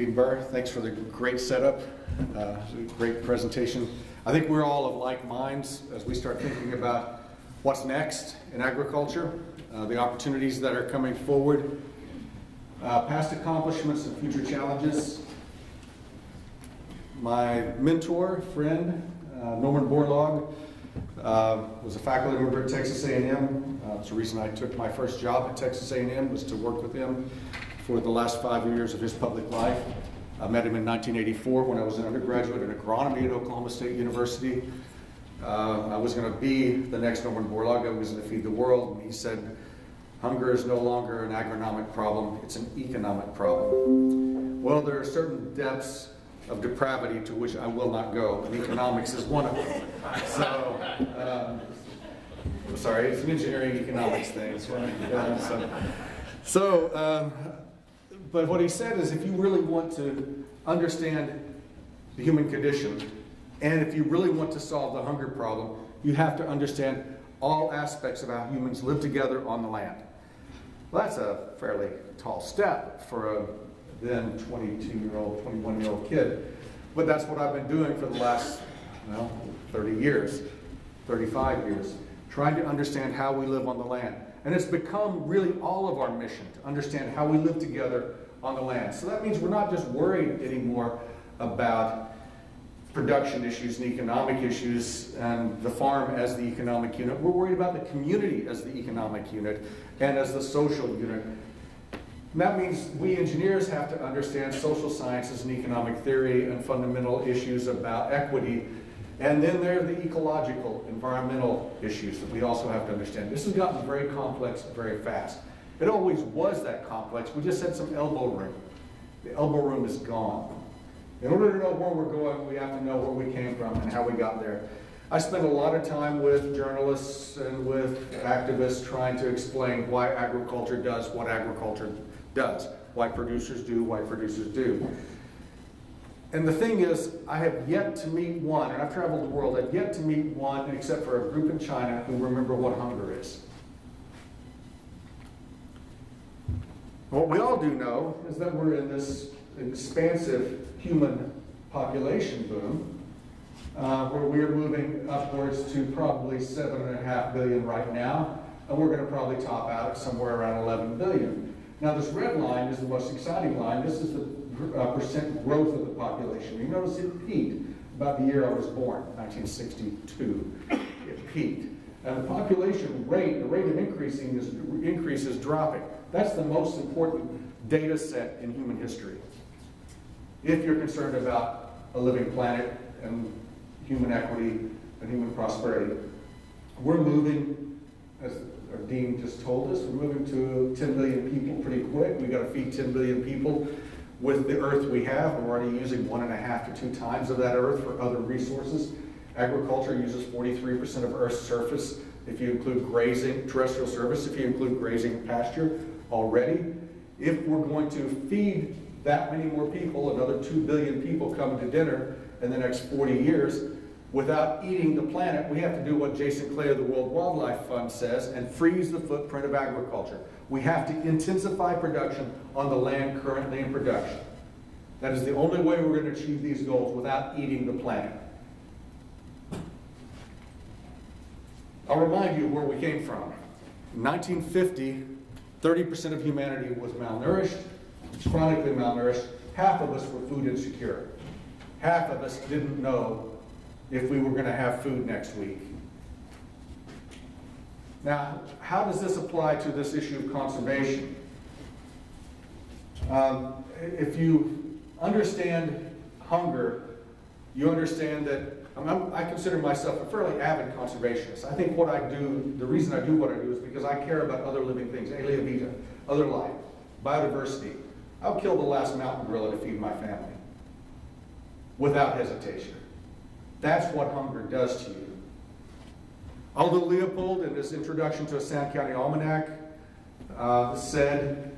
Dean Burr, thanks for the great setup, uh, great presentation. I think we're all of like minds as we start thinking about what's next in agriculture, uh, the opportunities that are coming forward, uh, past accomplishments and future challenges. My mentor, friend, uh, Norman Borlaug, uh, was a faculty member at Texas A&M. Uh, the reason I took my first job at Texas A&M was to work with him for the last five years of his public life. I met him in 1984 when I was an undergraduate in agronomy at Oklahoma State University. Uh, I was going to be the next Norman Borlaug. I was going to feed the world. And he said, hunger is no longer an agronomic problem, it's an economic problem. Well, there are certain depths of depravity to which I will not go, and economics is one of them. So, um, sorry, it's an engineering economics thing. So, so um, but what he said is if you really want to understand the human condition, and if you really want to solve the hunger problem, you have to understand all aspects of how humans live together on the land. Well, that's a fairly tall step for a then 22-year-old, 21-year-old kid. But that's what I've been doing for the last, well, 30 years, 35 years, trying to understand how we live on the land. And it's become really all of our mission to understand how we live together on the land. So that means we're not just worried anymore about production issues and economic issues and the farm as the economic unit. We're worried about the community as the economic unit and as the social unit. And that means we engineers have to understand social sciences and economic theory and fundamental issues about equity. And then there are the ecological, environmental issues that we also have to understand. This has gotten very complex very fast. It always was that complex. We just had some elbow room. The elbow room is gone. In order to know where we're going, we have to know where we came from and how we got there. I spend a lot of time with journalists and with activists trying to explain why agriculture does what agriculture does, why producers do why producers do. And the thing is, I have yet to meet one, and I've traveled the world, I've yet to meet one, except for a group in China, who remember what hunger is. What we all do know is that we're in this expansive human population boom, uh, where we're moving upwards to probably seven and a half billion right now, and we're going to probably top out at somewhere around 11 billion. Now this red line is the most exciting line. This is the uh, percent growth of the population. You notice it peaked about the year I was born, 1962. It peaked. And the population rate, the rate of increasing is, increase is dropping. That's the most important data set in human history. If you're concerned about a living planet and human equity and human prosperity, we're moving, as our dean just told us, we're moving to 10 billion people pretty quick. We've got to feed 10 billion people with the earth we have. We're already using one and a half to two times of that earth for other resources. Agriculture uses 43% of Earth's surface if you include grazing, terrestrial surface, if you include grazing and pasture already. If we're going to feed that many more people, another 2 billion people coming to dinner in the next 40 years, without eating the planet, we have to do what Jason Clay of the World Wildlife Fund says and freeze the footprint of agriculture. We have to intensify production on the land currently in production. That is the only way we're going to achieve these goals without eating the planet. I'll remind you where we came from. In 1950, 30% of humanity was malnourished, chronically malnourished. Half of us were food insecure. Half of us didn't know if we were going to have food next week. Now, how does this apply to this issue of conservation? Um, if you understand hunger, you understand that I'm, i consider myself a fairly avid conservationist. I think what I do, the reason I do what I do is because I care about other living things, alea vita, other life, biodiversity. I'll kill the last mountain gorilla to feed my family without hesitation. That's what hunger does to you. Aldo Leopold, in his introduction to a Sand County Almanac, uh, said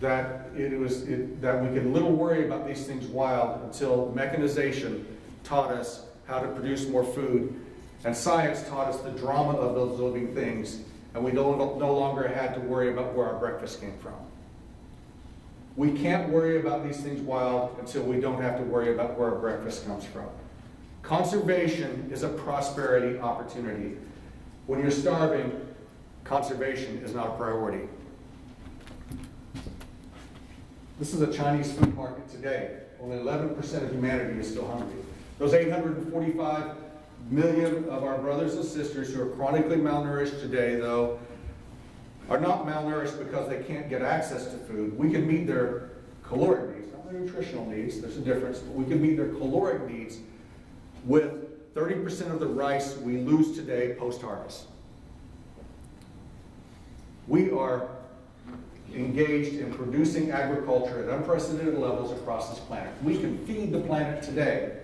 that it was it, that we can little worry about these things wild until mechanization taught us how to produce more food, and science taught us the drama of those living things, and we no, no longer had to worry about where our breakfast came from. We can't worry about these things wild until we don't have to worry about where our breakfast comes from. Conservation is a prosperity opportunity. When you're starving, conservation is not a priority. This is a Chinese food market today. Only 11% of humanity is still hungry. Those 845 million of our brothers and sisters who are chronically malnourished today, though, are not malnourished because they can't get access to food. We can meet their caloric needs, not their nutritional needs, there's a difference, but we can meet their caloric needs with 30% of the rice we lose today post-harvest. We are engaged in producing agriculture at unprecedented levels across this planet. We can feed the planet today.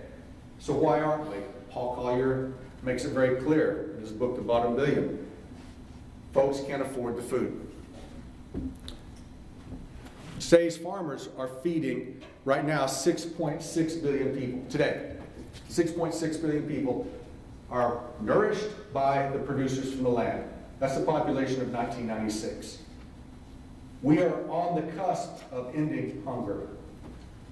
So why aren't we? Paul Collier makes it very clear in his book, The Bottom Billion. Folks can't afford the food. Today's farmers are feeding right now 6.6 billion people today. 6.6 billion people are nourished by the producers from the land. That's the population of 1996. We are on the cusp of ending hunger,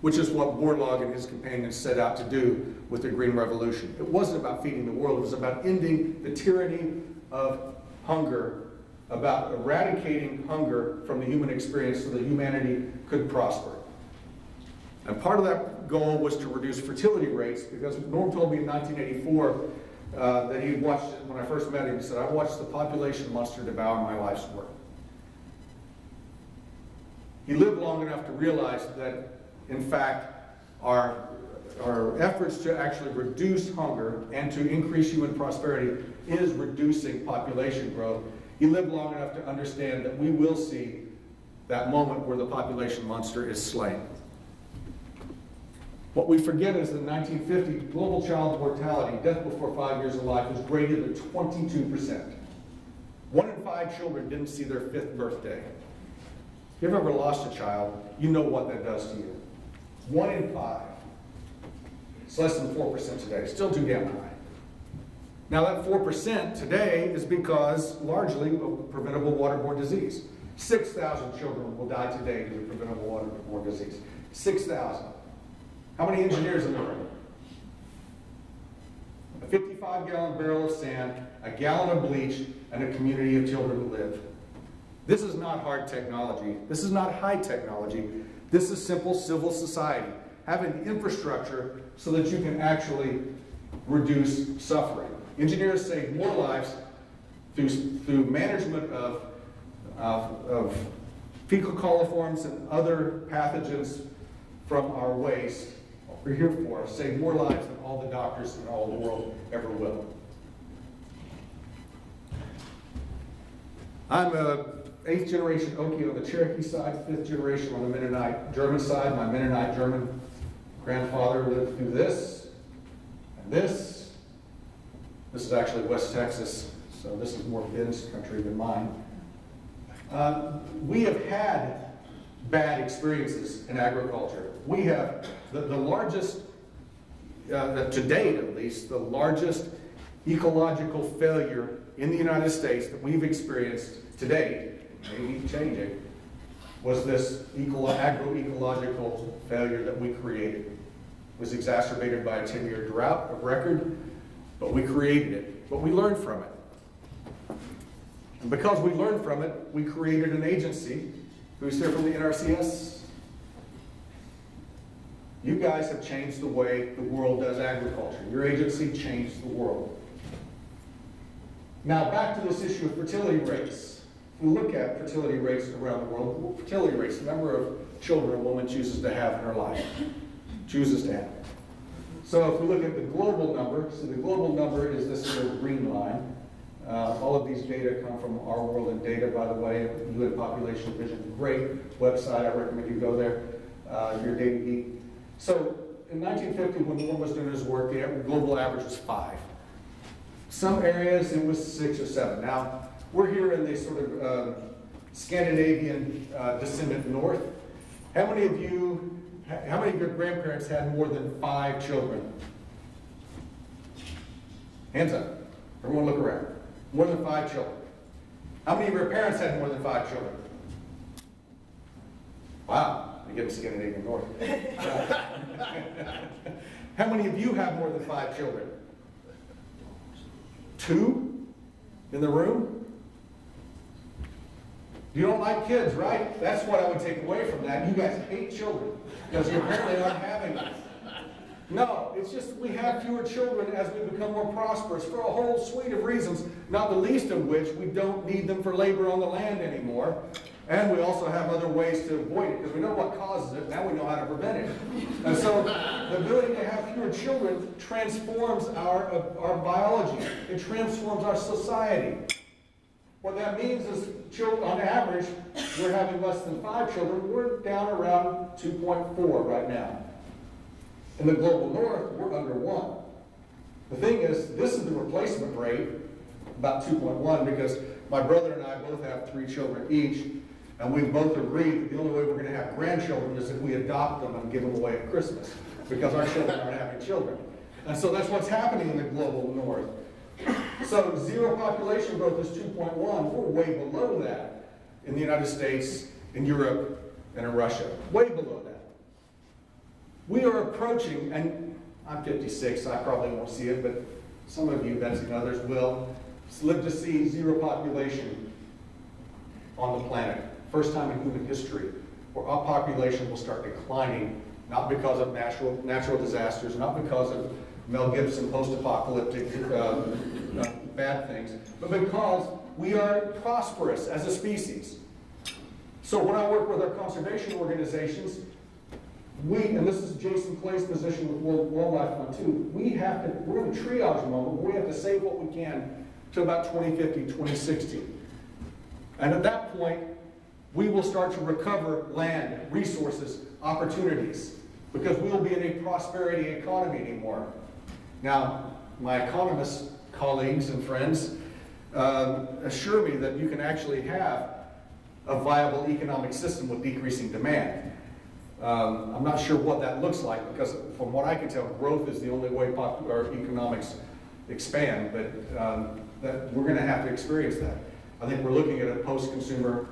which is what Borlaug and his companions set out to do with the Green Revolution. It wasn't about feeding the world, it was about ending the tyranny of hunger, about eradicating hunger from the human experience so that humanity could prosper. And part of that goal was to reduce fertility rates because Norm told me in 1984 uh, that he watched, when I first met him, he said, I watched the population monster devour my life's work. He lived long enough to realize that, in fact, our, our efforts to actually reduce hunger and to increase human prosperity is reducing population growth. You live long enough to understand that we will see that moment where the population monster is slain. What we forget is that in 1950, global child mortality, death before five years of life, was greater than 22%. One in five children didn't see their fifth birthday. If you've ever lost a child, you know what that does to you. One in five. It's less than 4% today, still too damn high. Now that 4% today is because largely of preventable waterborne disease. 6,000 children will die today due to preventable waterborne disease. 6,000. How many engineers in the room? A 55 gallon barrel of sand, a gallon of bleach, and a community of children who live. This is not hard technology. This is not high technology. This is simple civil society. Having the infrastructure so that you can actually reduce suffering. Engineers save more lives through, through management of, of fecal coliforms and other pathogens from our waste. We're here for, save more lives than all the doctors in all the world ever will. I'm a eighth generation Okie on the Cherokee side, fifth generation on the Mennonite German side. My Mennonite German grandfather lived through this and this. This is actually West Texas, so this is more Ben's country than mine. Uh, we have had bad experiences in agriculture. We have the, the largest, uh, to date at least, the largest ecological failure in the United States that we've experienced to date maybe changing, was this eco agroecological failure that we created. It was exacerbated by a 10-year drought of record, but we created it. But we learned from it. And because we learned from it, we created an agency. Who's here from the NRCS? You guys have changed the way the world does agriculture. Your agency changed the world. Now back to this issue of fertility rates we look at fertility rates around the world, fertility rates, the number of children a woman chooses to have in her life, chooses to have. So if we look at the global number, so the global number is this little green line. Uh, all of these data come from Our World in Data, by the way, UN Population Division, great website. I recommend you go there. Uh, your data geek. So in 1950, when Norm was doing his work, the global average was five. Some areas it was six or seven. Now, we're here in the sort of uh, Scandinavian uh, descendant north. How many of you, how many of your grandparents had more than five children? Hands up. Everyone look around. More than five children. How many of your parents had more than five children? Wow. to get in Scandinavian North. How many of you have more than five children? Two in the room? You don't like kids, right? That's what I would take away from that. You guys hate children because you apparently aren't having them. No, it's just we have fewer children as we become more prosperous for a whole suite of reasons, not the least of which we don't need them for labor on the land anymore. And we also have other ways to avoid it because we know what causes it. Now we know how to prevent it. And so the ability to have fewer children transforms our, uh, our biology. It transforms our society. What that means is, on average, we're having less than five children. We're down around 2.4 right now. In the global north, we're under one. The thing is, this is the replacement rate, about 2.1, because my brother and I both have three children each, and we both agreed that the only way we're going to have grandchildren is if we adopt them and give them away at Christmas, because our children aren't having children. And so that's what's happening in the global north. So zero population growth is 2.1. We're way below that in the United States, in Europe, and in Russia. Way below that. We are approaching, and I'm 56, so I probably won't see it, but some of you, Betsy and others, will live to see zero population on the planet. First time in human history where our population will start declining, not because of natural, natural disasters, not because of Mel Gibson post-apocalyptic uh, bad things, but because we are prosperous as a species. So when I work with our conservation organizations, we, and this is Jason Clay's position with World Wildlife Fund too, we have to, we're in a triage moment we have to save what we can to about 2050, 2060. And at that point, we will start to recover land, resources, opportunities, because we will be in a prosperity economy anymore. Now, my economist colleagues and friends uh, assure me that you can actually have a viable economic system with decreasing demand. Um, I'm not sure what that looks like because from what I can tell, growth is the only way our economics expand, but um, that we're going to have to experience that. I think we're looking at a post-consumer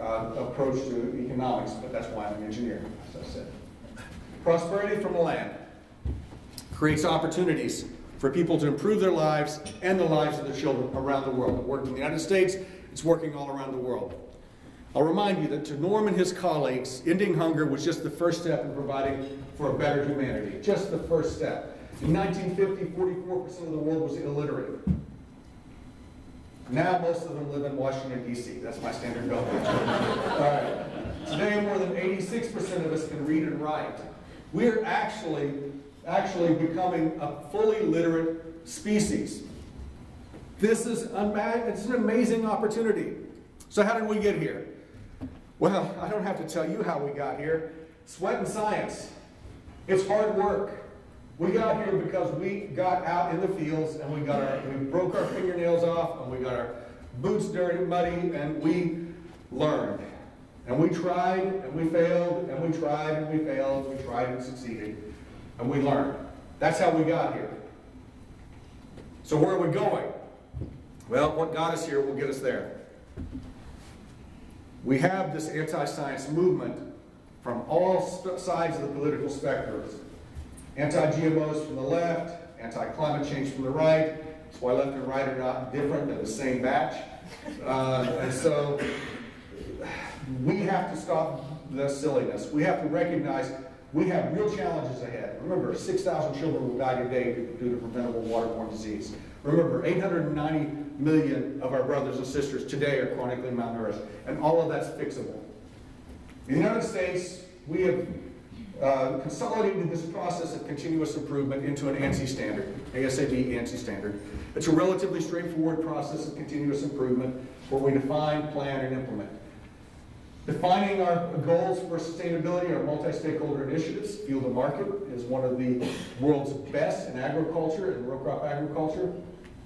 uh, approach to economics, but that's why I'm an engineer, as I said. Prosperity from the land creates opportunities for people to improve their lives and the lives of their children around the world. It worked in the United States, it's working all around the world. I'll remind you that to Norm and his colleagues, ending hunger was just the first step in providing for a better humanity. Just the first step. In 1950, 44% of the world was illiterate. Now most of them live in Washington, D.C. That's my standard. All right. Today, more than 86% of us can read and write. We're actually actually becoming a fully literate species. This is it's an amazing opportunity. So how did we get here? Well, I don't have to tell you how we got here. Sweat and science. It's hard work. We got here because we got out in the fields and we got our, we broke our fingernails off and we got our boots dirty, muddy, and we learned. And we tried and we failed and we tried and we failed, and we tried and succeeded and we learn. That's how we got here. So where are we going? Well, what got us here will get us there. We have this anti-science movement from all sides of the political spectrum. Anti-GMOs from the left, anti-climate change from the right. That's why left and right are not different, they're the same batch. Uh, and so we have to stop the silliness. We have to recognize we have real challenges ahead. Remember, 6,000 children will die today due to preventable waterborne disease. Remember, 890 million of our brothers and sisters today are chronically malnourished, and all of that's fixable. In the United States, we have uh, consolidated this process of continuous improvement into an ANSI standard, ASABE ANSI standard. It's a relatively straightforward process of continuous improvement where we define, plan, and implement. Defining our goals for sustainability our multi-stakeholder initiatives. Field to Market is one of the world's best in agriculture and row crop agriculture,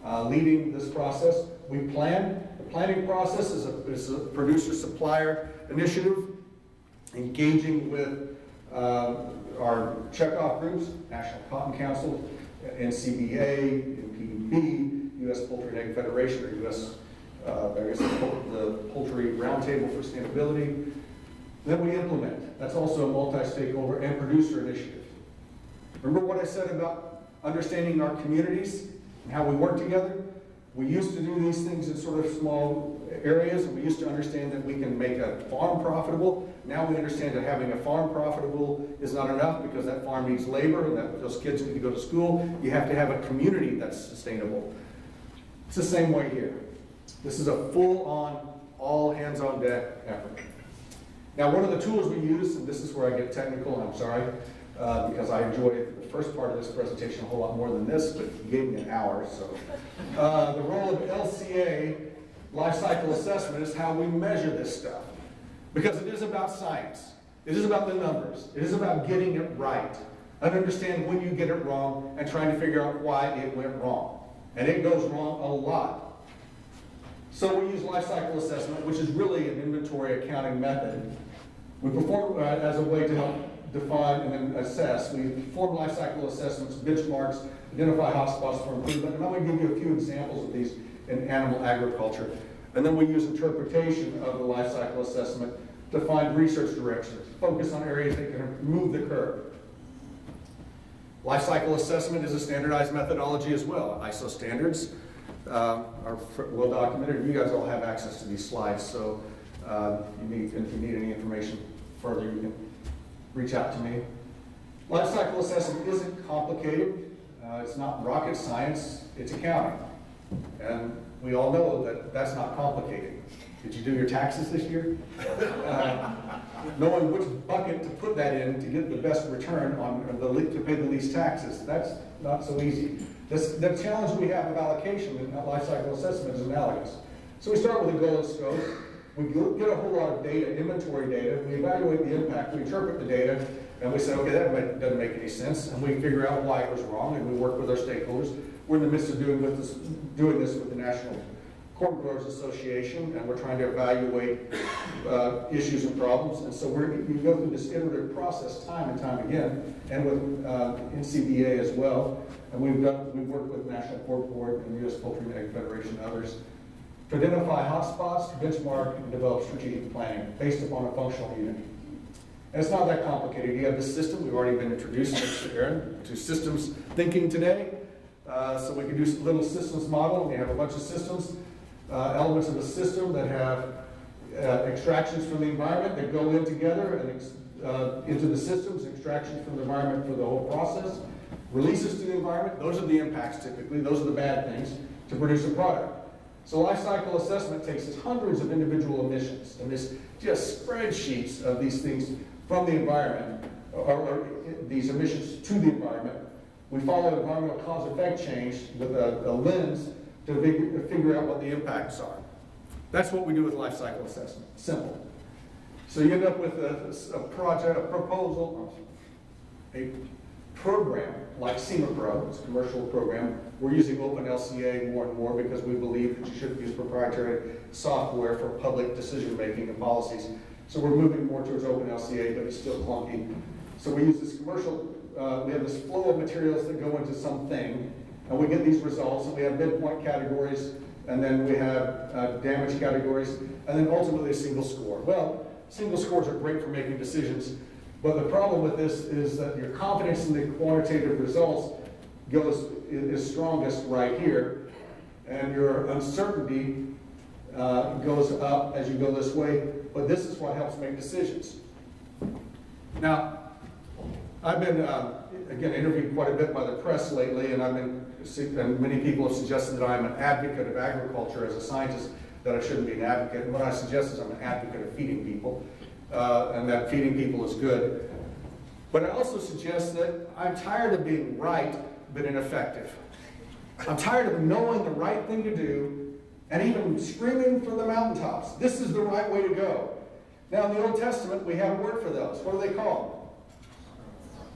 uh, leading this process. We plan. The planning process is a, is a producer-supplier initiative, engaging with uh, our checkoff groups, National Cotton Council, NCBA, NPDB, U.S. Poultry and Egg Federation, or U.S uh, I guess the Poultry Roundtable for Sustainability. Then we implement. That's also a multi-stakeholder and producer initiative. Remember what I said about understanding our communities and how we work together? We used to do these things in sort of small areas, we used to understand that we can make a farm profitable. Now we understand that having a farm profitable is not enough because that farm needs labor, and that those kids need to go to school. You have to have a community that's sustainable. It's the same way here. This is a full-on, all hands-on deck effort. Now, one of the tools we use, and this is where I get technical, and I'm sorry, uh, because I enjoyed the first part of this presentation a whole lot more than this, but you gave me an hour, so. Uh, the role of LCA, life cycle assessment, is how we measure this stuff. Because it is about science. It is about the numbers. It is about getting it right. And understand when you get it wrong and trying to figure out why it went wrong. And it goes wrong a lot. So we use life cycle assessment, which is really an inventory accounting method. We perform uh, as a way to help define and then assess. We perform life cycle assessments, benchmarks, identify hotspots for improvement. And I'm going to give you a few examples of these in animal agriculture. And then we use interpretation of the life cycle assessment to find research directions, focus on areas that can move the curve. Life cycle assessment is a standardized methodology as well. ISO standards uh, are well documented. You guys all have access to these slides, so uh, you need, if you need any information further, you can reach out to me. Life cycle assessment isn't complicated. Uh, it's not rocket science, it's accounting. And we all know that that's not complicated. Did you do your taxes this year? Uh, knowing which bucket to put that in to get the best return on the to pay the least taxes, that's not so easy. This, the challenge we have of allocation in life cycle assessment is analogous. So we start with a goal and scope. We get a whole lot of data, inventory data, we evaluate the impact, we interpret the data, and we say, okay, that doesn't make any sense, and we figure out why it was wrong, and we work with our stakeholders. We're in the midst of doing, with this, doing this with the National Corn Growers Association, and we're trying to evaluate uh, issues and problems, and so we're, we go through this iterative process time and time again, and with uh, NCBA as well, and we've done, we've worked with National Pork Board and U.S. Poultry Egg Federation and others to identify hotspots, benchmark, and develop strategic planning based upon a functional unit. And it's not that complicated. You have this system. We've already been introduced to Aaron to systems thinking today. Uh, so we can do a little systems model. We have a bunch of systems, uh, elements of a system that have uh, extractions from the environment that go in together and uh, into the systems, extractions from the environment for the whole process, releases to the environment. Those are the impacts typically. Those are the bad things to produce a product. So life cycle assessment takes hundreds of individual emissions, and this just spreadsheets of these things from the environment, or, or these emissions to the environment. We follow environmental cause-effect change with a, a lens to figure, figure out what the impacts are. That's what we do with life cycle assessment. Simple. So you end up with a, a project, a proposal, a program like SimaPro, it's a commercial program. We're using OpenLCA more and more because we believe that you shouldn't use proprietary software for public decision making and policies. So we're moving more towards OpenLCA, but it's still clunky. So we use this commercial, uh, we have this flow of materials that go into something, and we get these results, and we have midpoint categories, and then we have uh, damage categories, and then ultimately a single score. Well, single scores are great for making decisions, but the problem with this is that your confidence in the quantitative results goes is strongest right here, and your uncertainty uh, goes up as you go this way. But this is what helps make decisions. Now, I've been uh, again interviewed quite a bit by the press lately, and I've been and many people have suggested that I'm an advocate of agriculture as a scientist. That I shouldn't be an advocate. And what I suggest is I'm an advocate of feeding people uh, and that feeding people is good. But I also suggest that I'm tired of being right but ineffective. I'm tired of knowing the right thing to do and even screaming from the mountaintops, this is the right way to go. Now, in the Old Testament, we have a word for those. What are they called?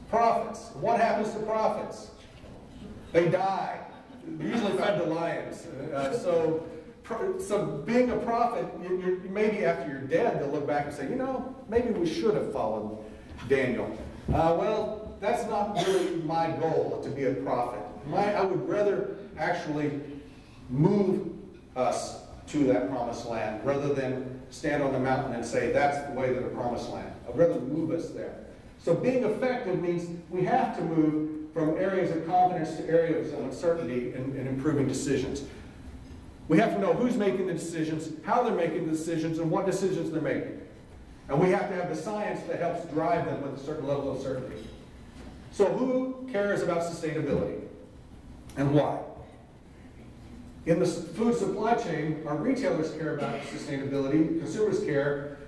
Prophets. What happens to prophets? They die. They're usually fed to lions. Uh, so so being a prophet, you, maybe after you're dead, they'll look back and say, you know, maybe we should have followed Daniel. Uh, well, that's not really my goal to be a prophet. My, I would rather actually move us to that promised land rather than stand on the mountain and say, that's the way to the promised land. I'd rather move us there. So being effective means we have to move from areas of confidence to areas of uncertainty in, in improving decisions. We have to know who's making the decisions, how they're making the decisions, and what decisions they're making. And we have to have the science that helps drive them with a certain level of certainty. So who cares about sustainability? And why? In the food supply chain, our retailers care about sustainability, consumers care.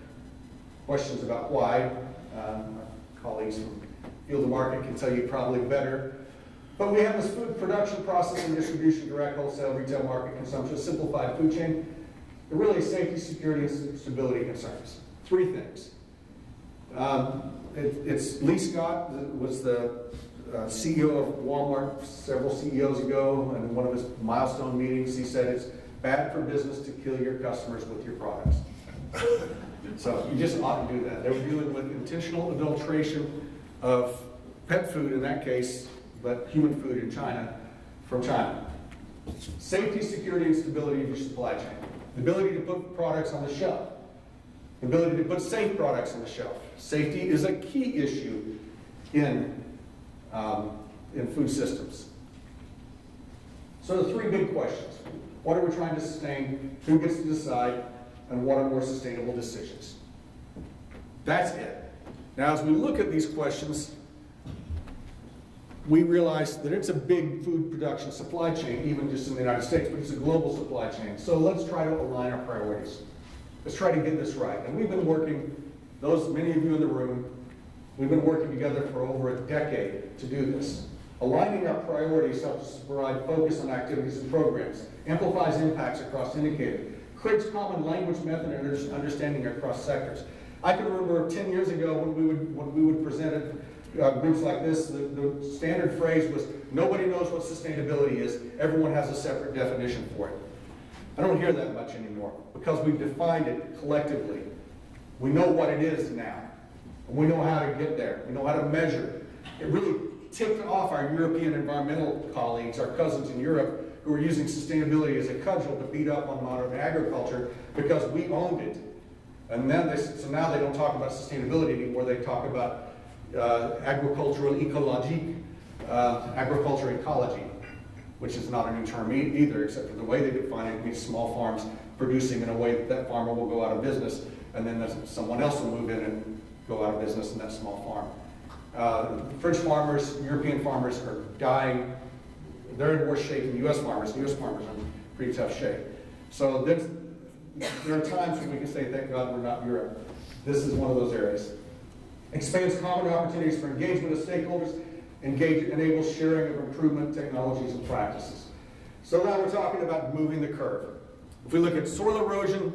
Questions about why. Um, colleagues from Field to Market can tell you probably better. But we have this food production, processing, distribution, direct wholesale, retail market consumption, simplified food chain. They're really safety, security, and stability concerns. Three things. Um, it, it's Lee Scott was the uh, CEO of Walmart several CEOs ago, and in one of his milestone meetings, he said it's bad for business to kill your customers with your products. So you just ought to do that. They were dealing with intentional adulteration of pet food in that case, but human food in China from China. Safety, security, and stability of your supply chain. The ability to put products on the shelf. The ability to put safe products on the shelf. Safety is a key issue in, um, in food systems. So the three big questions. What are we trying to sustain? Who gets to decide? And what are more sustainable decisions? That's it. Now, as we look at these questions, we realize that it's a big food production supply chain, even just in the United States, but it's a global supply chain. So let's try to align our priorities. Let's try to get this right. And we've been working, those many of you in the room, we've been working together for over a decade to do this. Aligning our priorities helps us provide focus on activities and programs, amplifies impacts across indicators, creates common language method and understanding across sectors. I can remember 10 years ago when we would, when we would present at uh, groups like this, the, the standard phrase was, nobody knows what sustainability is, everyone has a separate definition for it. I don't hear that much anymore because we've defined it collectively. We know what it is now. We know how to get there. We know how to measure. It really tipped off our European environmental colleagues, our cousins in Europe, who were using sustainability as a cudgel to beat up on modern agriculture because we owned it. And then they, so now they don't talk about sustainability anymore. They talk about uh, agricultural ecology, uh, agriculture ecology which is not a new term either, except for the way they define it, it means small farms producing in a way that that farmer will go out of business, and then someone else will move in and go out of business in that small farm. Uh, French farmers, European farmers are dying. They're in worse shape than U.S. farmers. U.S. farmers are in pretty tough shape. So there are times when we can say, thank God we're not Europe. This is one of those areas. Expands common opportunities for engagement of stakeholders engage, enables sharing of improvement technologies and practices. So now we're talking about moving the curve. If we look at soil erosion,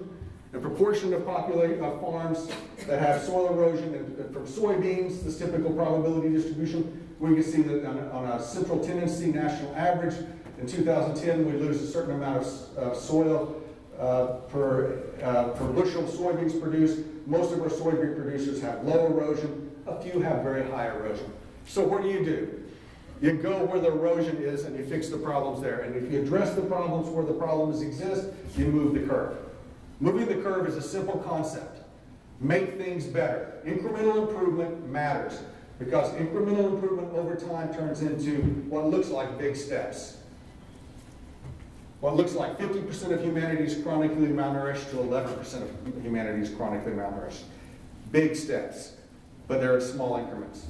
the proportion of of farms that have soil erosion and, from soybeans, this typical probability distribution, we can see that on, on a central tendency national average, in 2010 we lose a certain amount of soil uh, per, uh, per bushel of soybeans produced. Most of our soybean producers have low erosion, a few have very high erosion. So what do you do? You go where the erosion is and you fix the problems there. And if you address the problems where the problems exist, you move the curve. Moving the curve is a simple concept. Make things better. Incremental improvement matters because incremental improvement over time turns into what looks like big steps. What looks like 50% of humanity is chronically malnourished to 11% of humanity is chronically malnourished. Big steps, but they're small increments.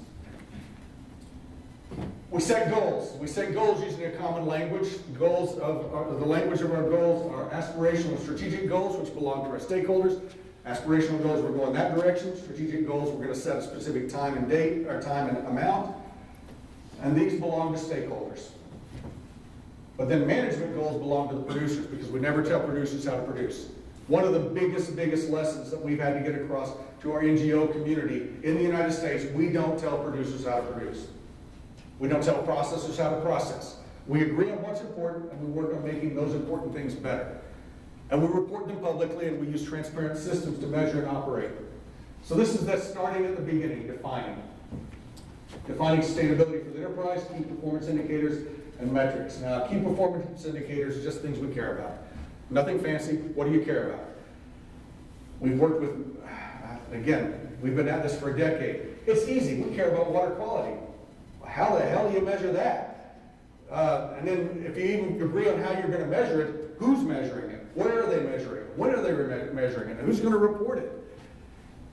We set goals. We set goals using a common language. Goals of uh, the language of our goals are aspirational strategic goals, which belong to our stakeholders. Aspirational goals, we're going that direction. Strategic goals, we're going to set a specific time and date, or time and amount. And these belong to stakeholders. But then management goals belong to the producers because we never tell producers how to produce. One of the biggest, biggest lessons that we've had to get across to our NGO community in the United States, we don't tell producers how to produce. We don't tell processors how to process. We agree on what's important and we work on making those important things better. And we report them publicly and we use transparent systems to measure and operate. So this is that starting at the beginning, defining. Defining sustainability for the enterprise, key performance indicators, and metrics. Now, key performance indicators are just things we care about. Nothing fancy. What do you care about? We've worked with, again, we've been at this for a decade. It's easy, we care about water quality. How the hell do you measure that? Uh, and then if you even agree on how you're going to measure it, who's measuring it? Where are they measuring? When are they me- measuring it? And who's going to report it?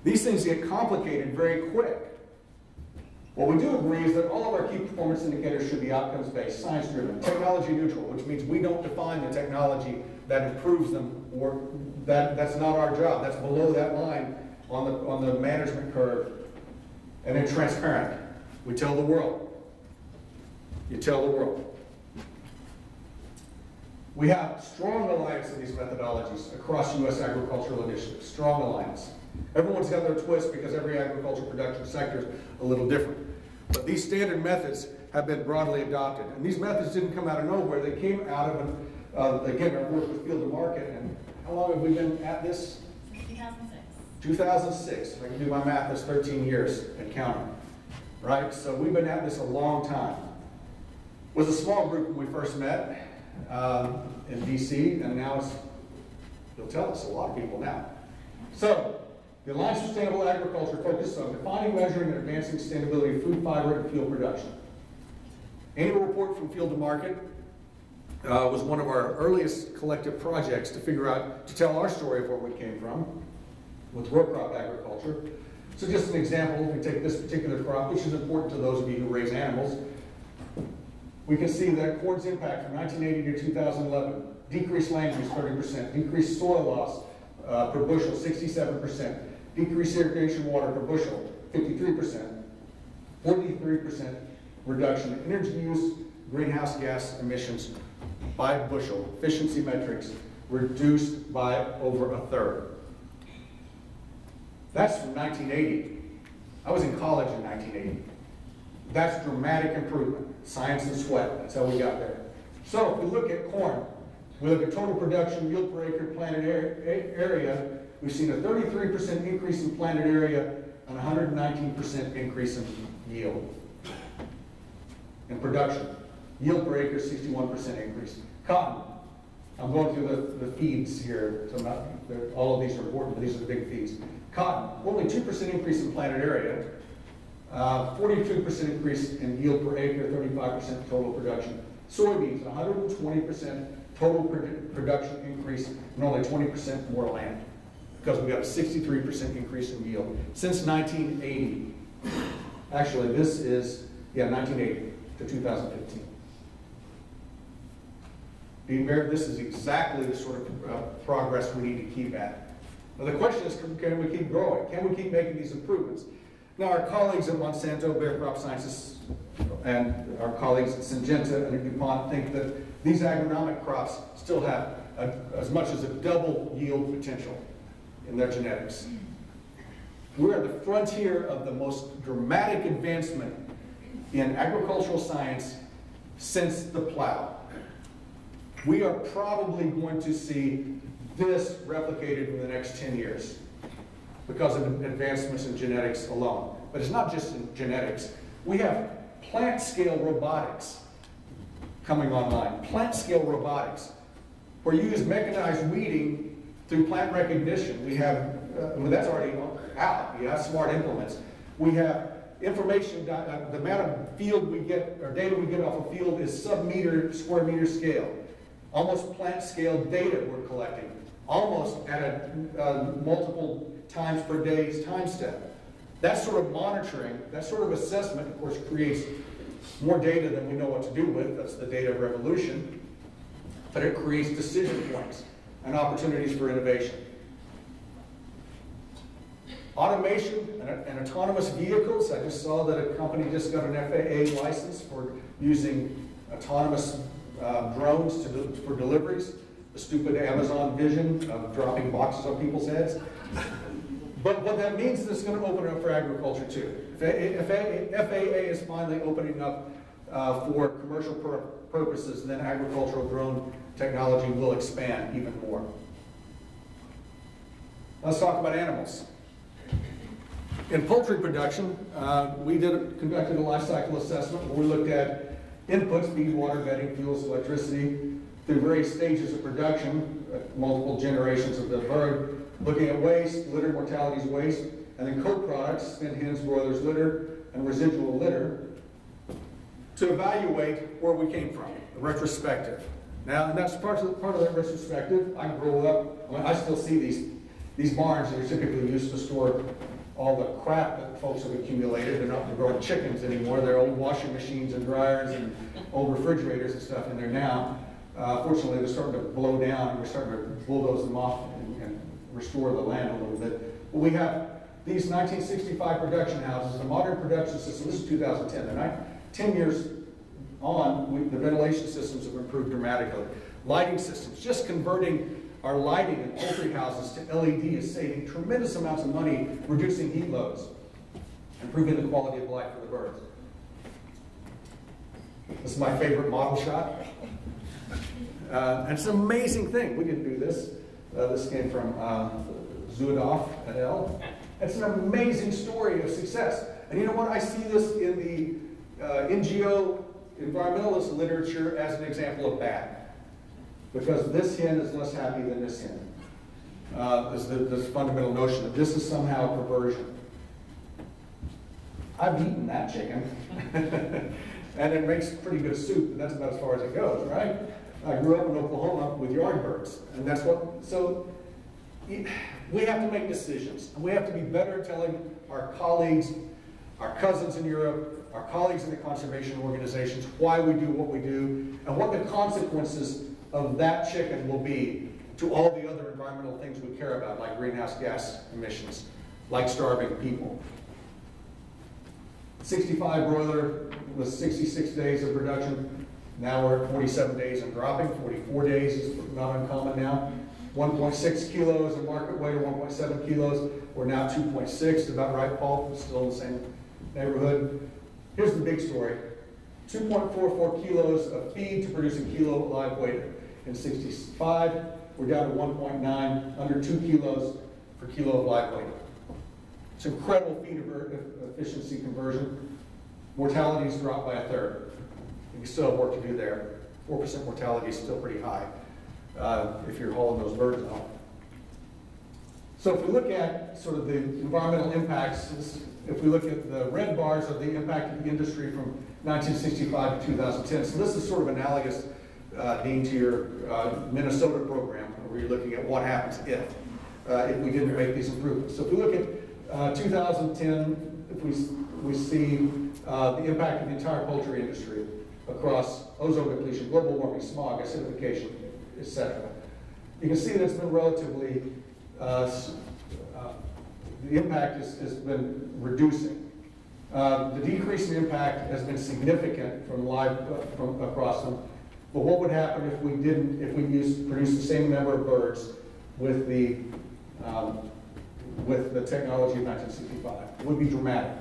These things get complicated very quick. What we do agree is that all of our key performance indicators should be outcomes-based, science-driven, technology-neutral, which means we don't define the technology that improves them, or that, that's not our job. That's below that line on the, on the management curve. And then transparent. We tell the world. You tell the world. We have strong alliance of these methodologies across U.S. agricultural initiatives, strong alliance. Everyone's got their twist because every agricultural production sector is a little different. But these standard methods have been broadly adopted. And these methods didn't come out of nowhere. They came out of, an, uh, again, our work with Field to Market. And how long have we been at this? 2006. 2006. If I can do my math, that's 13 years and counting. Right? So we've been at this a long time. It was a small group when we first met um, in DC, and now it's, you'll tell us, a lot of people now. So, the Alliance for Sustainable Agriculture focuses on defining, measuring, and advancing sustainability of food, fiber, and fuel production. Annual report from Field to Market uh, was one of our earliest collective projects to figure out, to tell our story of where we came from with row crop agriculture. So just an example, if we take this particular crop, which is important to those of you who raise animals, we can see that corn's impact from 1980 to 2011, decreased land use 30%, decreased soil loss uh, per bushel 67%, decreased irrigation water per bushel 53%, 43% reduction in energy use, greenhouse gas emissions by bushel, efficiency metrics reduced by over a third. That's from 1980. I was in college in 1980. That's dramatic improvement. Science and sweat, that's how we got there. So if we look at corn, we look at total production, yield per acre, planted area, we've seen a 33% increase in planted area and 119% increase in yield. In production, yield per acre, 61% increase. Cotton, I'm going through the, the feeds here, so not, all of these are important, but these are the big feeds. Cotton, only 2% increase in planted area, 42% uh, increase in yield per acre, 35% total production. Soybeans, 120% total produ production increase and only 20% more land because we got a 63% increase in yield since 1980. Actually, this is, yeah, 1980 to 2015. Being very, this is exactly the sort of uh, progress we need to keep at. Now the question is, can we keep growing? Can we keep making these improvements? Now, our colleagues at Monsanto, Bayer Crop Sciences, and our colleagues at Syngenta and DuPont think that these agronomic crops still have a, as much as a double yield potential in their genetics. We're at the frontier of the most dramatic advancement in agricultural science since the plow. We are probably going to see this replicated in the next 10 years because of advancements in genetics alone. But it's not just in genetics. We have plant scale robotics coming online. Plant scale robotics, where you use mechanized weeding through plant recognition. We have, uh, well, that's already out. You have smart implements. We have information, uh, the amount of field we get, or data we get off a field is sub-meter, square meter scale. Almost plant scale data we're collecting. Almost at a uh, multiple times per day's time step. That sort of monitoring, that sort of assessment, of course, creates more data than we know what to do with. That's the data revolution. But it creates decision points and opportunities for innovation. Automation and, and, autonomous vehicles. I just saw that a company just got an FAA license for using autonomous uh, drones for deliveries. The stupid Amazon vision of dropping boxes on people's heads. But what that means is it's going to open up for agriculture too. If FAA is finally opening up uh, for commercial pur purposes, then agricultural drone technology will expand even more. Let's talk about animals. In poultry production, uh, we did conducted a life cycle assessment where we looked at inputs, feed, water, bedding, fuels, electricity, through various stages of production, uh, multiple generations of the bird, Looking at waste, litter mortalities, waste, and then co-products, spent hens, broilers, litter, and residual litter, to evaluate where we came from, a retrospective. Now, and that's part of, the, part of that retrospective. I grew up, I, mean, I still see these, these barns that are typically used to store all the crap that folks have accumulated. They're not growing chickens anymore. They're old washing machines and dryers and old refrigerators and stuff in there now. Uh, fortunately, they're starting to blow down and we're starting to bulldoze them off restore the land a little bit. We have these 1965 production houses, a modern production system. This is 2010. They're not, 10 years on, we, the ventilation systems have improved dramatically. Lighting systems, just converting our lighting in poultry houses to LED is saving tremendous amounts of money, reducing heat loads, improving the quality of life for the birds. This is my favorite model shot. Uh, and it's an amazing thing. We didn't do this. Uh, this came from uh, Zuidhof et al. It's an amazing story of success. And you know what? I see this in the uh, NGO environmentalist literature as an example of bad because this hen is less happy than this hen. Uh, is the, this fundamental notion that this is somehow a perversion. I've eaten that chicken, and it makes pretty good soup, but that's about as far as it goes, right? I grew up in Oklahoma with yard birds, and that's what, so we have to make decisions, and we have to be better telling our colleagues, our cousins in Europe, our colleagues in the conservation organizations why we do what we do, and what the consequences of that chicken will be to all the other environmental things we care about, like greenhouse gas emissions, like starving people. 65 broiler was 66 days of production. Now we're at 47 days and dropping. 44 days is not uncommon now. 1.6 kilos in market weight or 1.7 kilos. We're now 2.6, about right, Paul? Still in the same neighborhood. Here's the big story. 2.44 kilos of feed to produce a kilo of live weight in 65. We're down to 1.9, under 2 kilos per kilo of live weight. It's incredible feed efficiency conversion. Mortality's dropped by a third. You still have work to do there. 4% mortality is still pretty high uh, if you're hauling those birds out. So if we look at sort of the environmental impacts, if we look at the red bars of the impact of the industry from 1965 to 2010, so this is sort of analogous uh, Dean, to your uh, Minnesota program, where you're looking at what happens if, uh, if we didn't make these improvements. So if we look at uh, 2010, if we, we see uh, the impact of the entire poultry industry across ozone depletion, global warming, smog, acidification, etc. You can see that it's been relatively, uh, the impact has, has been reducing. Uh, the decrease in impact has been significant from live uh, from across them. But what would happen if we didn't, if we used, produced the same number of birds with the, um, with the technology of 1965? It would be dramatic.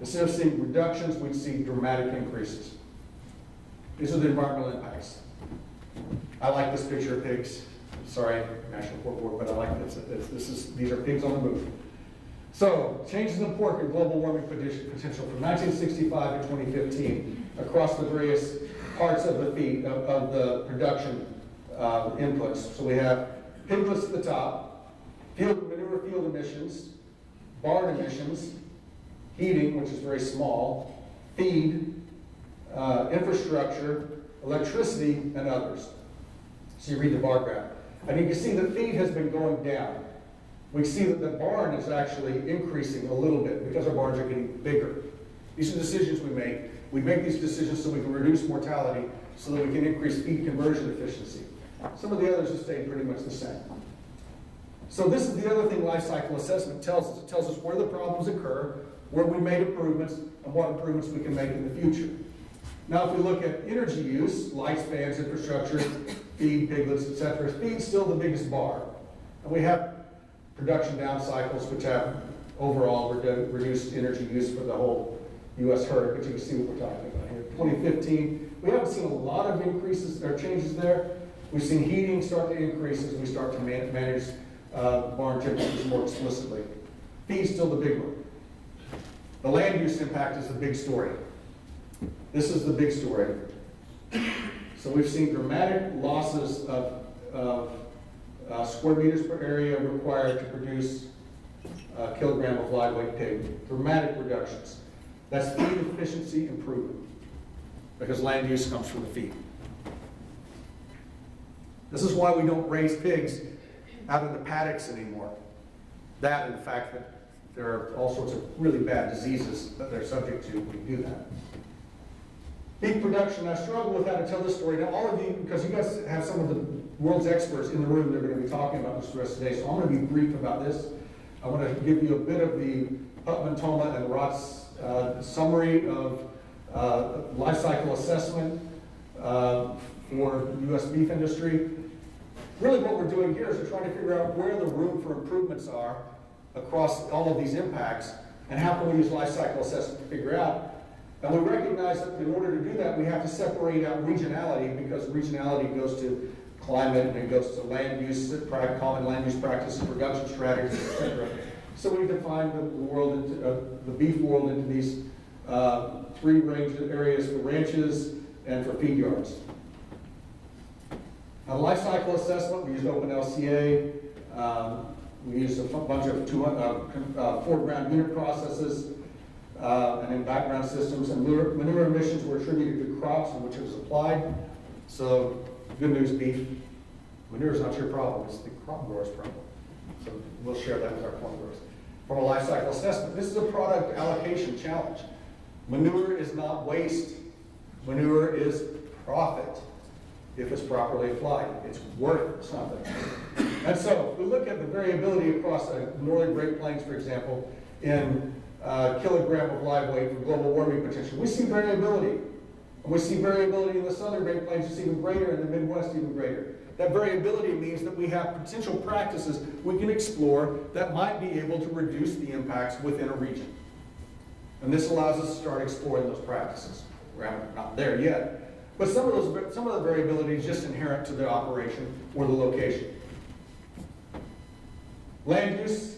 Instead of seeing reductions, we'd see dramatic increases. These are the environmental impacts. I like this picture of pigs. Sorry, National Pork Board, but I like this. This is, these are pigs on the move. So, changes in pork and global warming potential from 1965 to 2015 across the various parts of the feed, of, of the production uh, inputs. So we have piglets at the top, field manure field emissions, barn emissions, heating, which is very small, feed, uh, infrastructure, electricity, and others. So you read the bar graph. And you can see the feed has been going down. We see that the barn is actually increasing a little bit because our barns are getting bigger. These are decisions we make we make these decisions so we can reduce mortality, so that we can increase feed conversion efficiency. Some of the others have stayed pretty much the same. So this is the other thing life cycle assessment tells us. It tells us where the problems occur, where we made improvements, and what improvements we can make in the future. Now if we look at energy use, lights, fans, infrastructure, feed, piglets, etc., feed's still the biggest bar. And we have production down cycles which have overall redu reduced energy use for the whole U.S. herd, but you can see what we're talking about here. 2015, we haven't seen a lot of increases or changes there. We've seen heating start to increase as we start to man manage uh, barn temperatures more explicitly. Feed's still the big one. The land use impact is the big story. This is the big story. So we've seen dramatic losses of, of uh, square meters per area required to produce a kilogram of live weight pig. Dramatic reductions. That's feed efficiency improvement because land use comes from the feed. This is why we don't raise pigs out in the paddocks anymore. That and the fact that there are all sorts of really bad diseases that they're subject to if we do that. Beef production, I struggle with how to tell this story. Now, all of you, because you guys have some of the world's experts in the room, they're going to be talking about this the rest of the day, so I'm going to be brief about this. I want to give you a bit of the Putman, Thoma, and Rotz uh, summary of uh, life cycle assessment uh, for U.S. beef industry. Really what we're doing here is we're trying to figure out where the room for improvements are across all of these impacts and how can we use life cycle assessment to figure out and we recognize that in order to do that, we have to separate out regionality because regionality goes to climate and it goes to land use, common land use practices, production strategies, etc. So we define the world into uh, the beef world into these uh, three range areas for ranches and for feed yards. Now, life cycle assessment, we use OpenLCA. Um, we use a bunch of two, uh, uh, foreground unit processes uh, and in background systems, and manure, emissions were attributed to crops in which it was applied. So, good news, beef. Manure is not your problem, it's the crop grower's problem. So we'll share that with our corn growers. From a life cycle assessment, this is a product allocation challenge. Manure is not waste. Manure is profit if it's properly applied. It's worth something. And so, if we look at the variability across the northern Great Plains, for example, in uh, kilogram of live weight for global warming potential. We see variability. And we see variability in the southern Great Plains, it's even greater, in the Midwest, even greater. That variability means that we have potential practices we can explore that might be able to reduce the impacts within a region. And this allows us to start exploring those practices. We're not there yet. But some of, those, some of the variability is just inherent to the operation or the location. Land use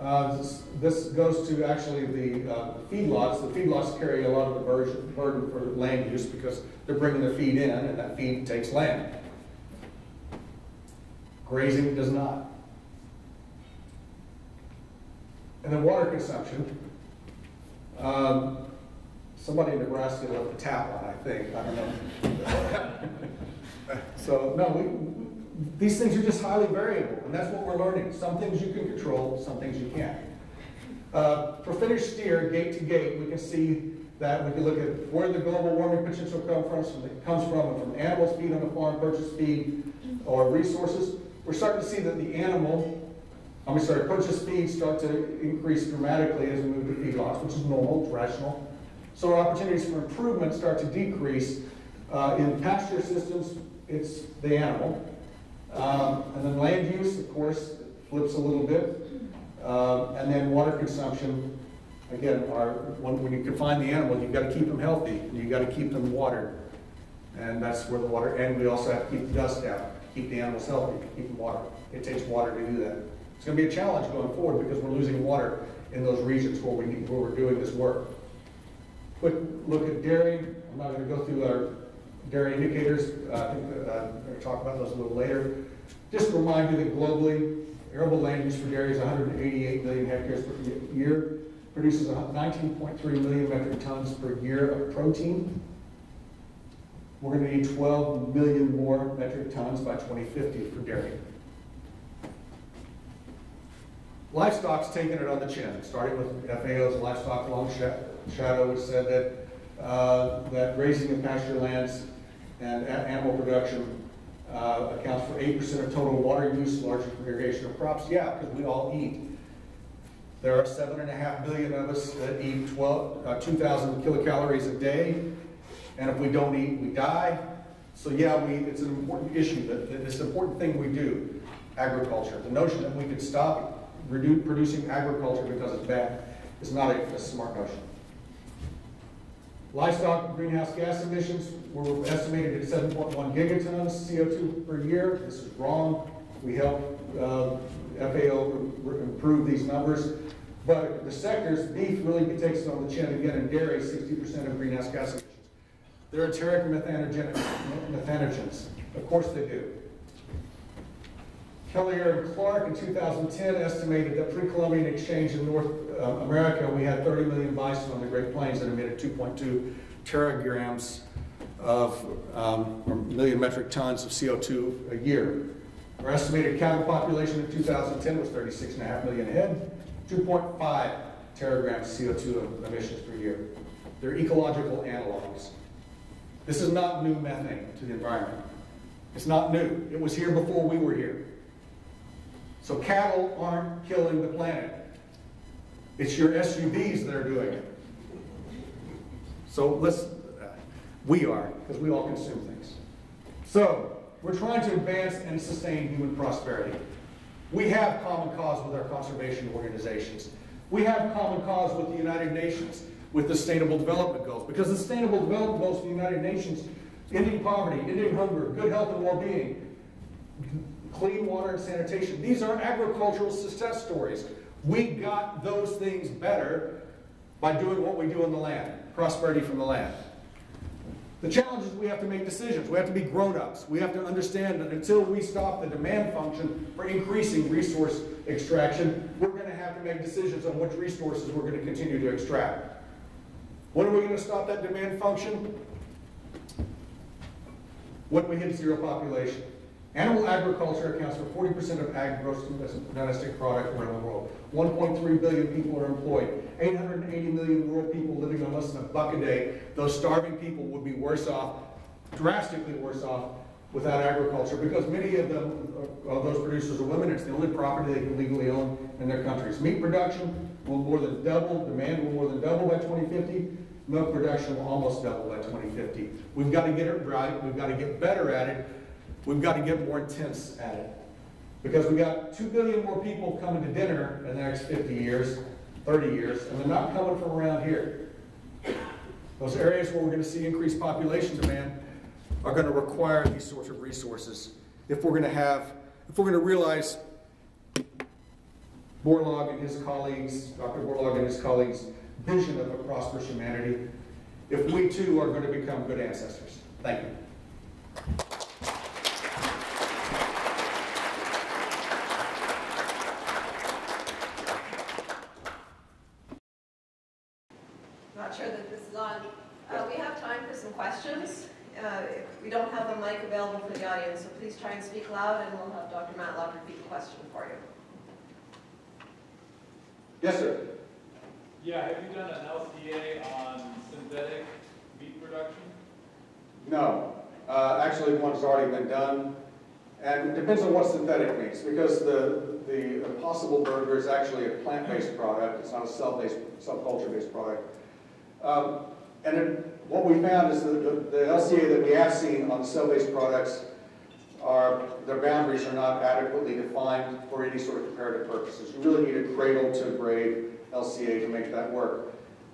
uh, this, this, goes to actually the uh, feedlots. The feedlots carry a lot of the burden, burden for land use because they're bringing the feed in and that feed takes land. Grazing does not. And then water consumption. Um, somebody in Nebraska left the tap on, I think. I don't know. so, no, we, these things are just highly variable, and that's what we're learning. Some things you can control, some things you can't. Uh, for finished steer, gate to gate, we can see that we can look at where the global warming potential come from, comes from, from animals feed on the farm, purchase feed, or resources. We're starting to see that the animal, I mean, sorry, purchase feed start to increase dramatically as we move to feedlots, which is normal, it's rational. So our opportunities for improvement start to decrease. Uh, in pasture systems, it's the animal. Um, and then land use, of course, flips a little bit. Um, and then water consumption, again, when, when you confine the animal, you've got to keep them healthy. and You've got to keep them watered. And that's where the water, and we also have to keep the dust out, keep the animals healthy, keep them watered. It takes water to do that. It's going to be a challenge going forward because we're losing water in those regions where, we need, where we're doing this work. Quick look at dairy. I'm not going to go through our dairy indicators. Uh, I think uh, I'm going to talk about those a little later. Just to remind you that globally, arable land use for dairy is 188 million hectares per year, produces 19.3 million metric tons per year of protein. We're going to need 12 million more metric tons by 2050 for dairy. Livestock's taking it on the chin, starting with FAO's livestock long shadow, which said that, uh, that grazing and pasture lands and animal production uh, accounts for 8% of total water use, largely for irrigation of crops. Yeah, because we all eat. There are 7.5 billion of us that eat 12, uh, 2,000 kilocalories a day, and if we don't eat, we die. So yeah, we, it's an important issue, that, that it's an important thing we do, agriculture. The notion that we could stop reduce, producing agriculture because it's bad is not a, a smart notion. Livestock greenhouse gas emissions were estimated at 7.1 gigatons CO2 per year. This is wrong. We helped uh, FAO improve these numbers. But the sectors, beef really takes it on the chin again, and dairy, 60% of greenhouse gas emissions. They're enteric methanogens. Of course they do. Kelliher and Clark in 2010 estimated that pre-Columbian exchange in North uh, America, we had 30 million bison on the Great Plains that emitted 2.2 teragrams of, um, or million metric tons of CO2 a year. Our estimated cattle population in 2010 was 36.5 million head, 2.5 teragrams CO2 emissions per year. They're ecological analogs. This is not new methane to the environment. It's not new. It was here before we were here. So cattle aren't killing the planet. It's your SUVs that are doing it. So let's, uh, we are, because we all consume things. So, we're trying to advance and sustain human prosperity. We have common cause with our conservation organizations. We have common cause with the United Nations, with the Sustainable Development Goals, because the Sustainable Development Goals of the United Nations, ending poverty, ending hunger, good health and well-being, clean water and sanitation, these are agricultural success stories. We got those things better by doing what we do in the land, prosperity from the land. The challenge is we have to make decisions. We have to be grown-ups. We have to understand that until we stop the demand function for increasing resource extraction, we're going to have to make decisions on which resources we're going to continue to extract. When are we going to stop that demand function? When we hit zero population. Animal agriculture accounts for 40% of ag gross domestic product around the world. 1.3 billion people are employed. 880 million rural people living on less than a buck a day. Those starving people would be worse off, drastically worse off, without agriculture because many of them, of those producers are women. It's the only property they can legally own in their countries. Meat production will more than double, demand will more than double by 2050. Milk production will almost double by 2050. We've got to get it right. We've got to get better at it. We've got to get more intense at it. Because we've got 2 billion more people coming to dinner in the next 50 years, 30 years, and they're not coming from around here. Those areas where we're going to see increased population demand are going to require these sorts of resources if we're going to have, if we're going to realize Borlaug and his colleagues, Dr. Borlaug and his colleagues' vision of a prosperous humanity, if we too are going to become good ancestors. Thank you. Not sure that this is on. Uh, we have time for some questions. Uh, we don't have the mic available for the audience, so please try and speak loud and we'll have Dr. Matlock repeat the question for you. Yes, sir. Yeah, have you done an LCA on synthetic meat production? No. Uh, actually, one's already been done. And it depends on what synthetic means, because the, the Impossible Burger is actually a plant-based product. It's not a cell-based, cell culture-based product. Um, and it, what we found is that the, the LCA that we have seen on cell-based products are, their boundaries are not adequately defined for any sort of comparative purposes. You really need a cradle to grave LCA to make that work.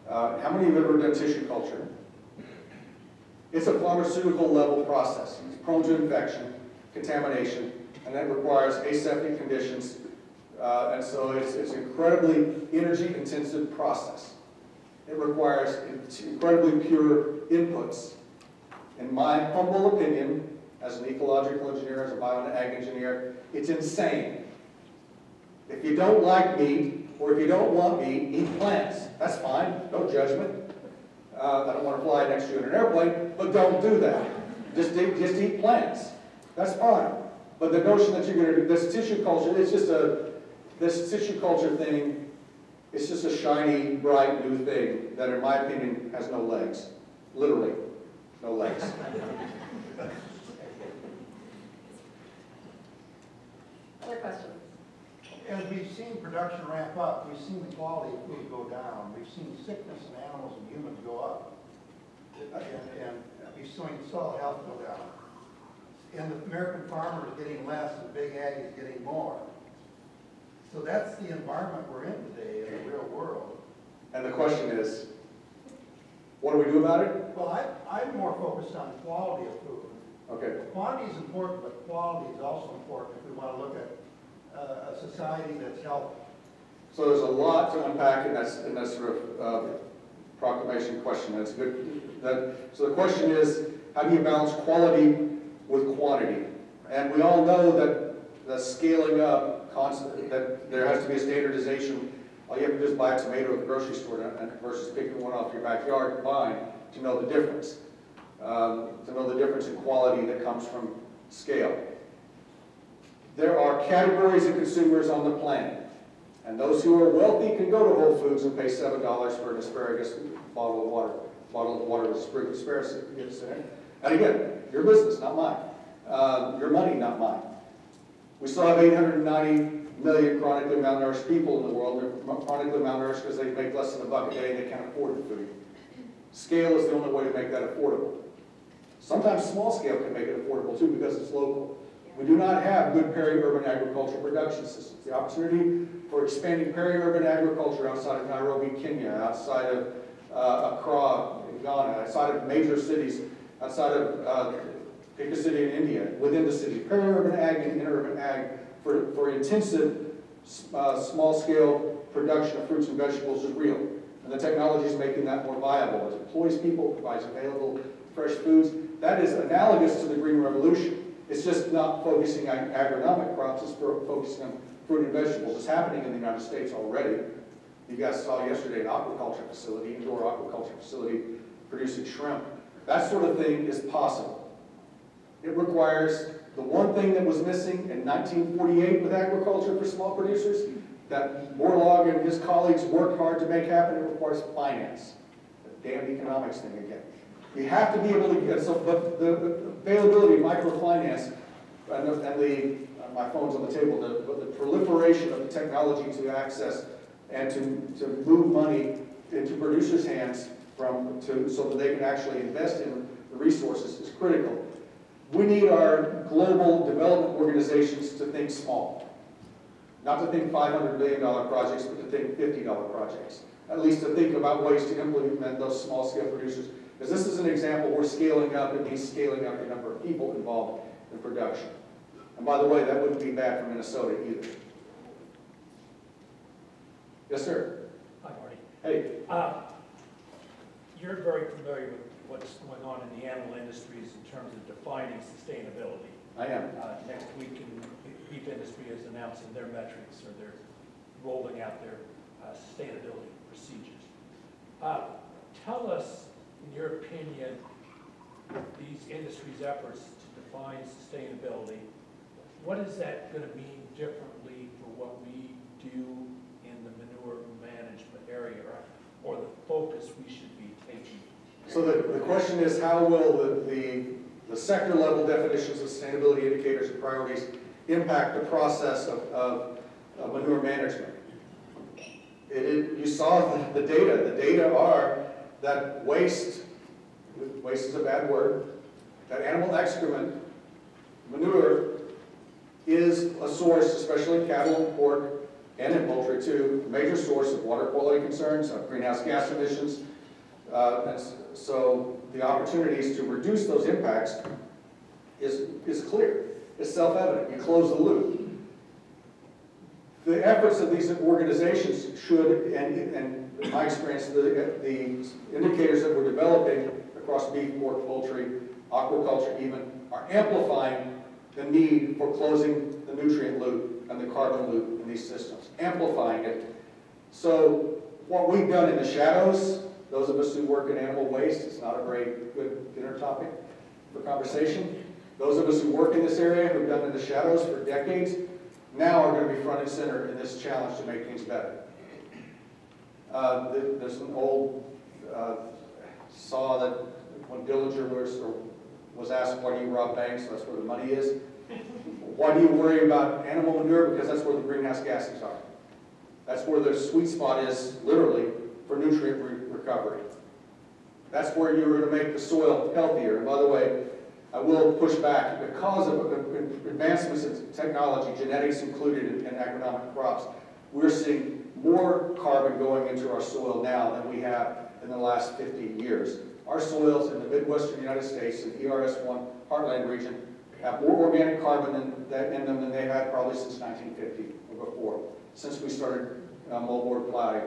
Uh, how many of you have ever done tissue culture? It's a pharmaceutical level process. It's prone to infection, contamination, and that requires aseptic conditions. Uh, and so it's, it's an incredibly energy intensive process. It requires incredibly pure inputs. In my humble opinion, as an ecological engineer, as a bio and ag engineer, it's insane. If you don't like meat, or if you don't want meat, eat plants. That's fine, no judgment. Uh, I don't want to fly next to you in an airplane, but don't do that. Just, eat, just eat plants. That's fine. But the notion that you're going to do this tissue culture, it's just a, this tissue culture thing it's just a shiny, bright, new thing that, in my opinion, has no legs. Literally, no legs. Other questions? As we've seen production ramp up, we've seen the quality of food go down. We've seen sickness in animals and humans go up. And, and we've seen soil health go down. And the American farmer is getting less and big ag is getting more. So that's the environment we're in today in the real world. And the question is, what do we do about it? Well, I, I'm more focused on quality of food. Okay. Quantity is important, but quality is also important if we want to look at uh, a society that's healthy. So there's a lot to unpack in that, in that sort of uh, proclamation question. That's good. That, so the question is, how do you balance quality with quantity? And we all know that the scaling up concept, that there has to be a standardization. All you have to do is buy a tomato at the grocery store versus picking one off your backyard and buying to know the difference. Um, To know the difference in quality that comes from scale. There are categories of consumers on the planet. And those who are wealthy can go to Whole Foods and pay seven dollars for an asparagus bottle of water, bottle of water with sprig asparagus in it. And again, your business, not mine. Um, Your money, not mine. We still have 890 million chronically malnourished people in the world. They're chronically malnourished because they make less than a buck a day and they can't afford the food. Scale is the only way to make that affordable. Sometimes small scale can make it affordable too because it's local. We do not have good peri-urban agricultural production systems. The opportunity for expanding peri-urban agriculture outside of Nairobi, Kenya, outside of uh, Accra, Ghana, outside of major cities, outside of uh, pick a city in India, within the city, peri-urban ag and interurban ag for, for intensive, uh, small-scale production of fruits and vegetables is real. And the technology is making that more viable. It employs people, provides available fresh foods. That is analogous to the Green Revolution. It's just not focusing on agronomic crops, it's fo- focusing on fruit and vegetables. It's happening in the United States already. You guys saw yesterday an aquaculture facility, indoor aquaculture facility producing shrimp. That sort of thing is possible. It requires, the one thing that was missing in 1948 with agriculture for small producers, that Borlaug and his colleagues worked hard to make happen, it requires finance. The damn economics thing again. You have to be able to get, so, but the availability of microfinance and the, and the, uh, my phone's on the table, the, but the proliferation of the technology to access and to, to move money into producers' hands from, to, so that they can actually invest in the resources is critical. We need our global development organizations to think small. Not to think $500 billion projects, but to think $50 projects. At least to think about ways to implement those small-scale producers. Because this is an example, we're scaling up, it means scaling up the number of people involved in production. And by the way, that wouldn't be bad for Minnesota either. Yes, sir? Hi, Marty. Hey, Uh, You're very familiar with what's going on in the animal industries in terms of defining sustainability. I am. Uh, Next week, in beef industry is announcing their metrics, or they're rolling out their uh, sustainability procedures. Uh, Tell us, in your opinion, these industries' efforts to define sustainability, what is that going to mean differently for what we do in the manure management area, or or the focus we should be taking? So the, the question is, how will the, the, the sector level definitions of sustainability indicators and priorities impact the process of, of of manure management? It, it, you saw the, the data. The data are that waste, waste is a bad word, that animal excrement, manure, is a source, especially cattle and pork, and in poultry too, major source of water quality concerns, of greenhouse gas emissions. Uh, and so the opportunities to reduce those impacts is, is clear. It's self-evident. You close the loop. The efforts of these organizations should, and, and in my experience, the, the indicators that we're developing across beef, pork, poultry, aquaculture even, are amplifying the need for closing the nutrient loop and the carbon loop in these systems, amplifying it. So what we've done in the shadows, those of us who work in animal waste, it's not a very good dinner topic for conversation. Those of us who work in this area, who've done in the shadows for decades, now are going to be front and center in this challenge to make things better. Uh, There's an old uh, saw that when Dillinger was, was asked, why do you rob banks? That's where the money is. Why do you worry about animal manure? Because that's where the greenhouse gases are. That's where the sweet spot is, literally, for nutrient recovery. That's where you're going to make the soil healthier. And by the way, I will push back, because of advancements in technology, genetics included in agronomic crops, we're seeing more carbon going into our soil now than we have in the last 50 years. Our soils in the Midwestern United States, in the ERS1 heartland region, have more organic carbon in, in them than they've had probably since 1950 or before, since we started uh, moldboard plowing.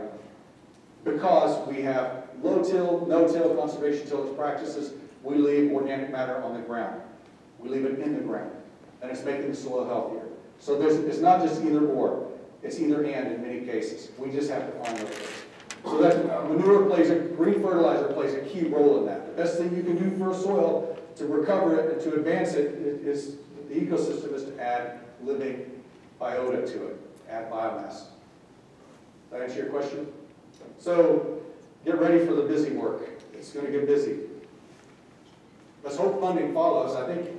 Because we have low-till, no-till conservation tillage practices, we leave organic matter on the ground. We leave it in the ground, and it's making the soil healthier. So it's not just either or, it's either and in many cases. We just have to find those. So that manure plays, a green fertilizer plays a key role in that. The best thing you can do for a soil to recover it and to advance it is the ecosystem is to add living biota to it, add biomass. Does that answer your question? So get ready for the busy work. It's gonna get busy. Let's hope funding follows. I think,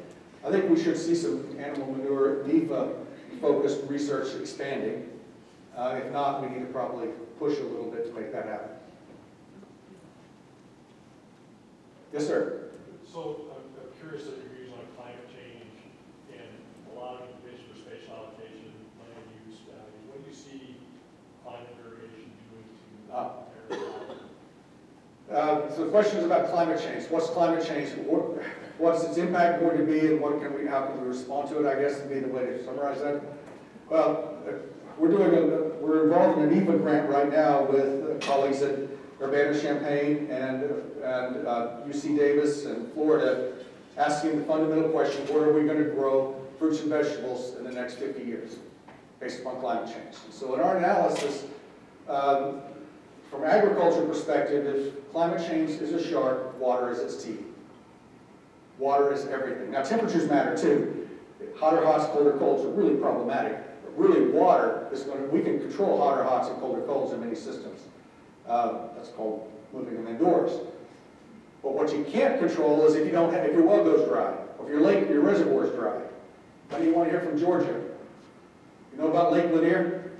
I think we should see some animal manure, NIFA-focused research expanding. Uh, if not, we need to probably push a little bit to make that happen. Yes, sir? So I'm I'm curious of your views on climate change and a lot of information for spatial allocation, land use, values. What do you see climate quality? Uh, So the question is about climate change. What's climate change? What- What's its impact going to be and what can we, how can we respond to it, I guess would be the way to summarize that. Well, we're doing, a we're involved in an EPA grant right now with colleagues at Urbana-Champaign and, and uh, UC Davis and Florida, asking the fundamental question, where are we going to grow fruits and vegetables in the next 50 years, based upon climate change? And So in our analysis, um, from an agriculture perspective, if climate change is a shark, water is its teeth. Water is everything. Now temperatures matter too. Hotter hots, colder colds are really problematic. But really, water is going to, we can control hotter hots and colder colds in many systems. Uh, that's called moving them indoors. But what you can't control is if you don't, have, if your well goes dry, or if your lake, your reservoir is dry. How do you want to hear from Georgia? You know about Lake Lanier?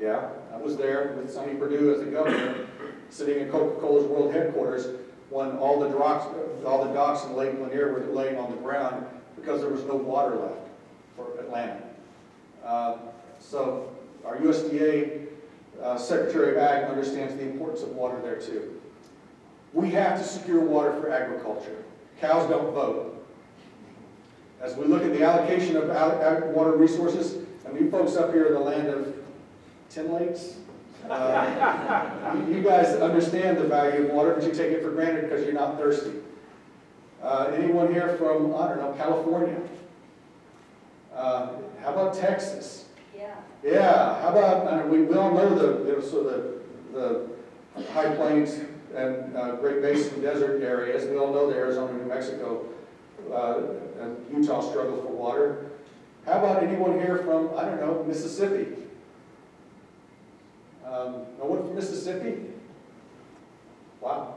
Yeah, I was there with Sonny Perdue as the governor, sitting in Coca-Cola's world headquarters when all the docks, all the docks in Lake Lanier were laying on the ground because there was no water left for Atlanta. Uh, So our USDA uh, Secretary of Ag understands the importance of water there too. We have to secure water for agriculture. Cows don't vote. As we look at the allocation of water resources, and you folks up here in the land of Tin Lakes, uh, you guys understand the value of water, but you take it for granted because you're not thirsty. Uh, Anyone here from, I don't know, California? Uh, How about Texas? Yeah. Yeah, how about, and we, we all know the, the, so the, the high plains and uh, Great Basin desert areas, we all know the Arizona, New Mexico, uh, and Utah struggle for water. How about anyone here from, I don't know, Mississippi? Um, no one from Mississippi? Wow.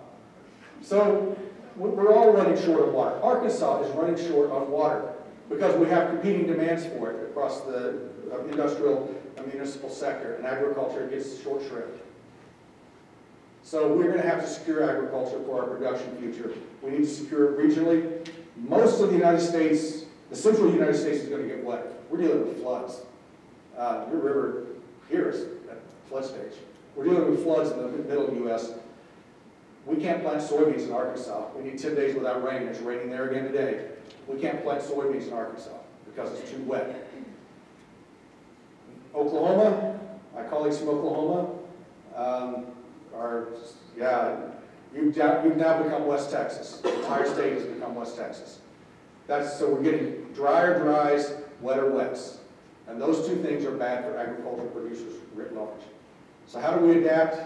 So, we- we're all running short of water. Arkansas is running short on water because we have competing demands for it across the uh, industrial and municipal sector, and agriculture gets short shrift. So we're gonna have to secure agriculture for our production future. We need to secure it regionally. Most of the United States, the central United States is gonna get wet. We're dealing with floods. Uh, your river here is flood stage. We're dealing with floods in the middle of the US. We can't plant soybeans in Arkansas. We need ten days without rain. It's raining there again today. We can't plant soybeans in Arkansas because it's too wet. Oklahoma, my colleagues from Oklahoma, um, are, yeah, you've, you've now become West Texas. The entire state has become West Texas. That's, so we're getting drier dries, wetter wets. And those two things are bad for agricultural producers writ large. So how do we adapt?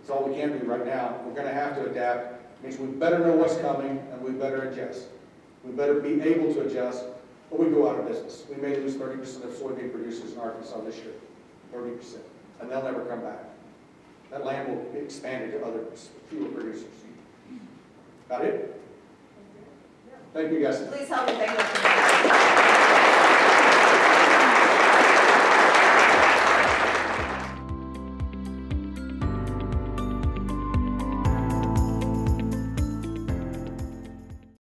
It's all we can do right now. We're gonna have to adapt. Means we better know what's coming and we better adjust. We better be able to adjust or we go out of business. We may lose thirty percent of soybean producers in Arkansas this year, thirty percent, and they'll never come back. That land will be expanded to other, fewer producers. Got it? Thank you, guys. Please help me thank. Matt.